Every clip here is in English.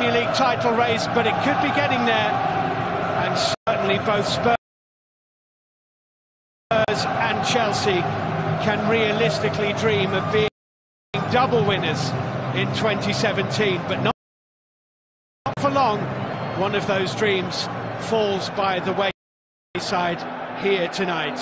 Premier League title race, but it could be getting there. And certainly both Spurs and Chelsea can realistically dream of being double winners in 2017, but not for long. One of those dreams falls by the wayside here tonight.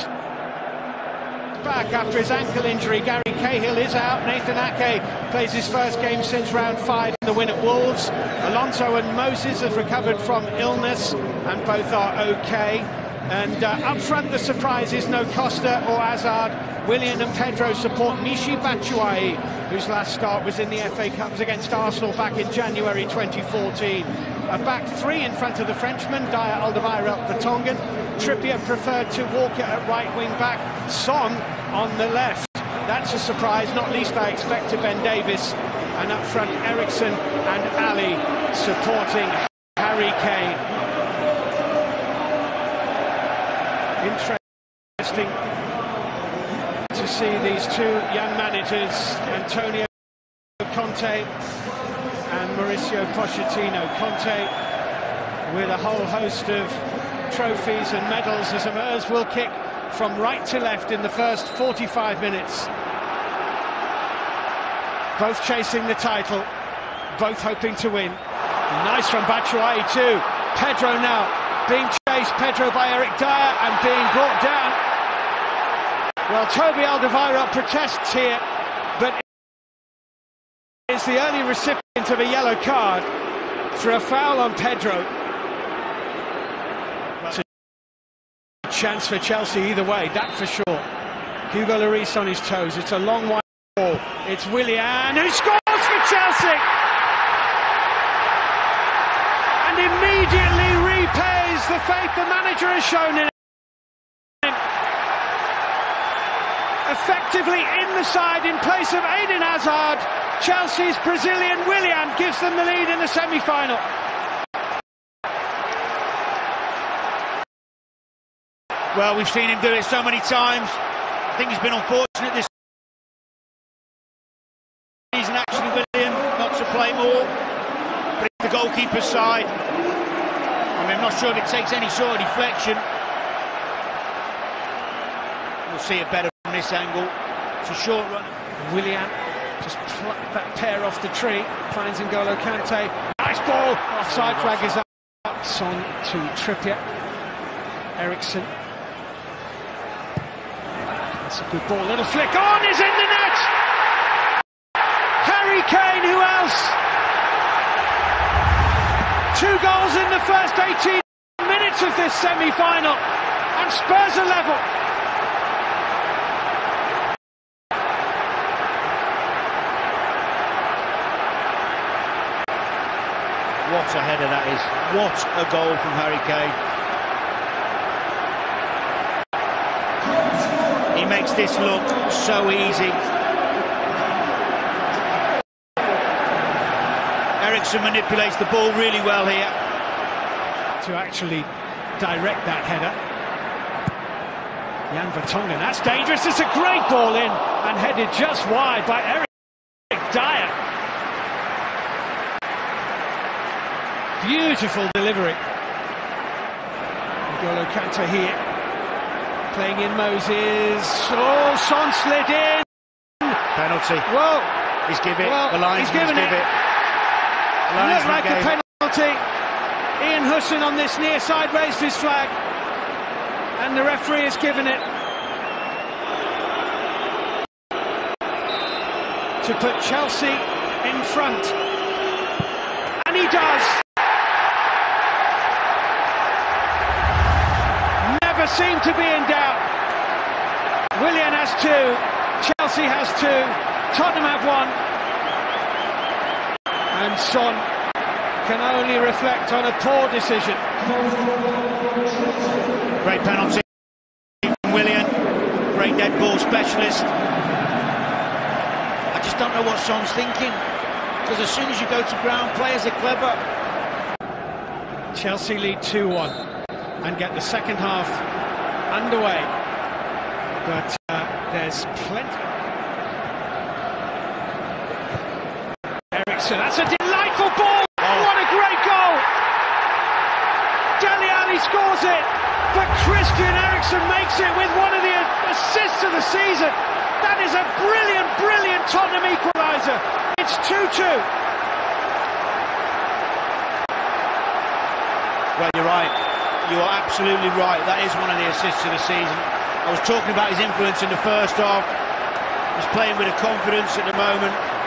Back after his ankle injury, Gary Cahill is out. Nathan Ake plays his first game since round five in the win at Wolves. Alonso and Moses have recovered from illness and both are okay. And uh, up front, the surprise is no Costa or Hazard. Willian and Pedro support Michy Batshuayi, whose last start was in the FA Cups against Arsenal back in January 2014. A back three in front of the Frenchman, Dier Alderweireld Vertonghen. Trippier preferred to Walker at right wing back, Son on the left. That's a surprise, not least I expect to Ben Davies. And up front, Eriksen and Alli supporting Harry Kane. Interesting to see these two young managers, Antonio Conte and Mauricio Pochettino. Conte with a whole host of trophies and medals as Amers will kick from right to left in the first 45 minutes. Both chasing the title, both hoping to win. Nice from Batshuayi too. Pedro now being Pedro by Eric Dier and being brought down. Well, Toby Alderweireld protests here, but is the early recipient of a yellow card for a foul on Pedro. It's a chance for Chelsea either way, that for sure. Hugo Lloris on his toes. It's a long wide ball. It's Willian who scores for Chelsea. And immediately repays the faith the manager has shown in him. Effectively in the side in place of Eden Hazard. Chelsea's Brazilian Willian gives them the lead in the semi-final. Well, we've seen him do it so many times. I think he's been unfortunate this season, actually, Willian, not to play more. But it's the goalkeeper's side. I'm not sure if it takes any sort of deflection. We'll see it better from this angle. It's a short run. Willian just plucked that pair off the tree. Finds N'Golo Kante. Nice ball. Offside flag is up. Son to Trippier. Eriksen. That's a good ball. Little flick on is in the net. Harry Kane, who else? Two goals in the first 18 minutes of this semi-final. And Spurs are level. What a header that is. What a goal from Harry Kane. He makes this look so easy. Eriksen manipulates the ball really well here. To actually direct that header. Jan Vertonghen, that's dangerous. It's a great ball in and headed just wide by Eric Dier. Beautiful delivery. N'Golo Kante here. Playing in Moses. Oh, Son slid in. Penalty. Whoa. He's give it. Well, the linesman's he's given give it. it. Looked like a penalty. Ian Hussin on this near side raised his flag. And the referee has given it. To put Chelsea in front. And he does. Never seemed to be in doubt. Willian has two. Chelsea has two. Tottenham have one. And Son can only reflect on a poor decision. Great penalty from Willian. Great dead ball specialist. I just don't know what Son's thinking. Because as soon as you go to ground, players are clever. Chelsea lead 2 1 and get the second half underway. But uh, there's plenty. Henderson. That's a delightful ball. What a great goal. Dele scores it, but Christian Eriksen makes it with one of the assists of the season. That is a brilliant, brilliant Tottenham equaliser. It's 2-2. Well, you're right. You are absolutely right. That is one of the assists of the season. I was talking about his influence in the first half. He's playing with a confidence at the moment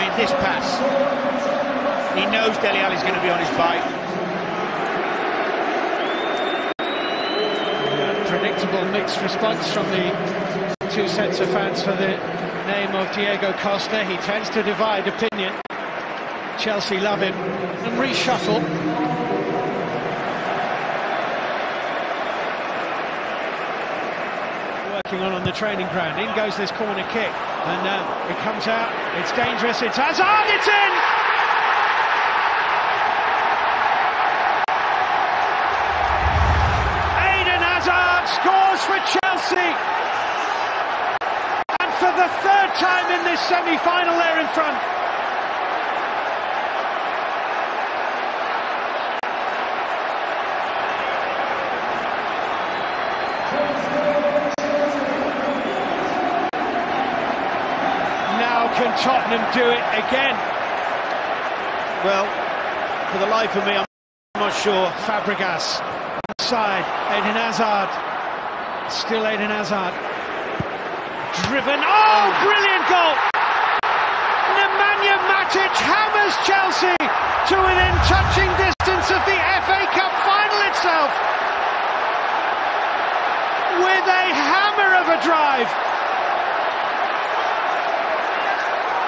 mean, this pass. He knows Dele Alli's going to be on his bike. predictable mixed response from the two sets of fans for the name of Diego Costa. He tends to divide opinion. Chelsea love him and reshuffle. Working on on the training ground. In goes this corner kick, and uh, it comes out. It's dangerous. It's Hazard. It's in. Eden Hazard scores for Chelsea. And for the third time in this semi-final, they're in front. Now can Tottenham do it again? Well, for the life of me, I'm not sure. Fabregas inside Eden Hazard. Still Eden Hazard. Driven. Oh, brilliant goal! Nemanja Matic hammers Chelsea to within touching distance of the FA Cup final itself. With a hammer of a drive.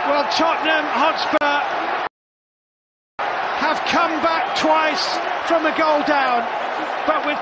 Well, Tottenham Hotspur have come back twice from a goal down, but with